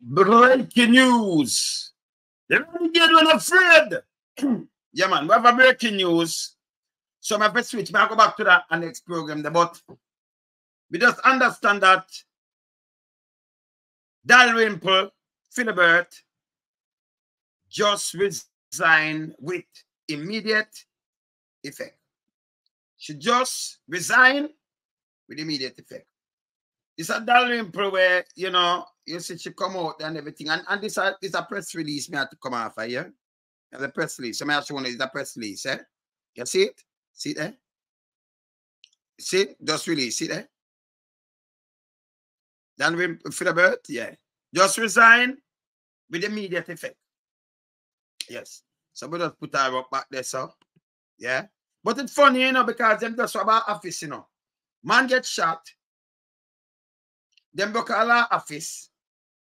breaking news. The renegade when afraid. yeah, man, we have a breaking news. So my first switch, I go back to that next program. But we just understand that Dalrymple, Philibert, just resign with immediate effect. She just resign with immediate effect. It's a Dalrymple where, you know, you see she come out and everything. And, and this, uh, is a uh, press release me had to come off here. Yeah? The press release. So I you the press release, eh? You see it? See there? Eh? See it? Just release, see eh? there? Then we Philibert, yeah. Just resign with immediate effect. Yes. So we just put her up back there, so yeah. But it's funny, you know, because them just about office, you know. Man get shot. Them broke a office.